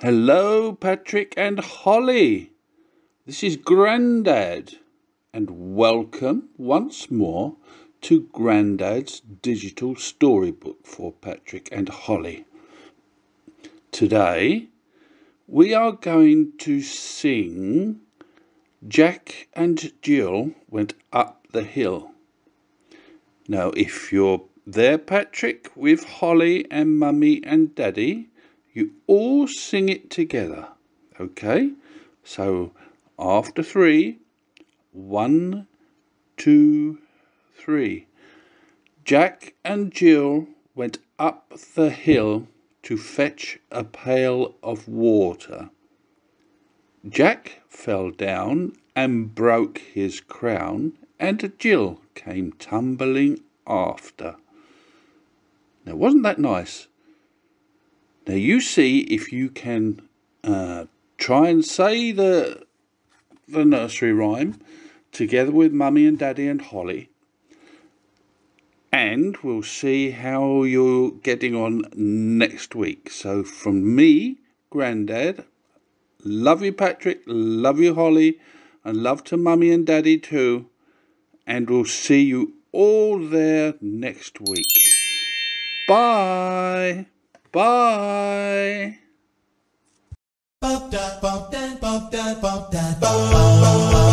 Hello, Patrick and Holly. This is Grandad, and welcome once more to Grandad's digital storybook for Patrick and Holly. Today, we are going to sing Jack and Jill Went Up the Hill. Now, if you're there, Patrick, with Holly and Mummy and Daddy, you all sing it together. Okay? So after three, one, two, three. Jack and Jill went up the hill to fetch a pail of water. Jack fell down and broke his crown, and Jill came tumbling after. Now, wasn't that nice? Now you see if you can uh, try and say the the nursery rhyme together with Mummy and Daddy and Holly. And we'll see how you're getting on next week. So from me, Grandad, love you Patrick, love you Holly, and love to Mummy and Daddy too. And we'll see you all there next week. Bye. Bye. Bop, da, bop, da, bop, da, bop, da, bop.